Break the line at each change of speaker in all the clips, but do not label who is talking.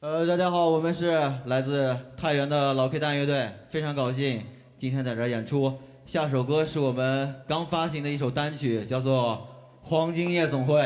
呃，大家好，我们是来自太原的老 K 蛋乐队，非常高兴今天在这儿演出。下首歌是我们刚发行的一首单曲，叫做《黄金夜总会》。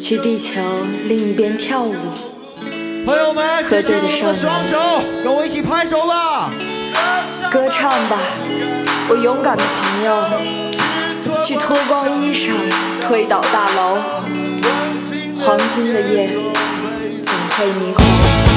去地球另一边跳舞，
朋友们，
喝醉的少年，
跟我一起拍手吧，
歌唱吧，我勇敢的朋友，去脱光衣裳，推倒大楼，黄金的夜总会霓虹。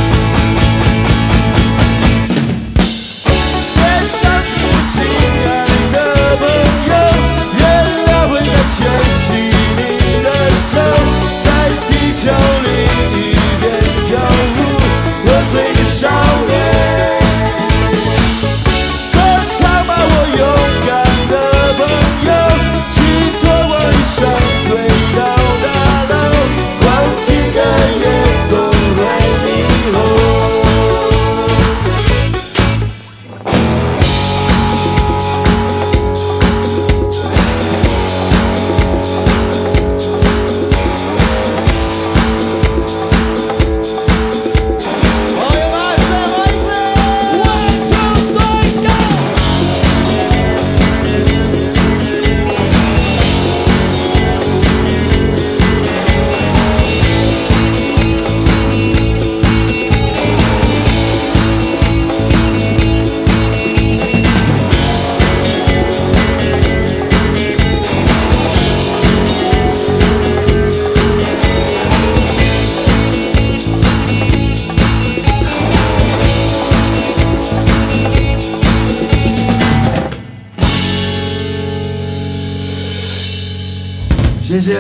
谢谢。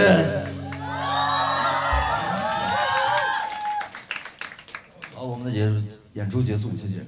好，我们的演演出结束，谢谢。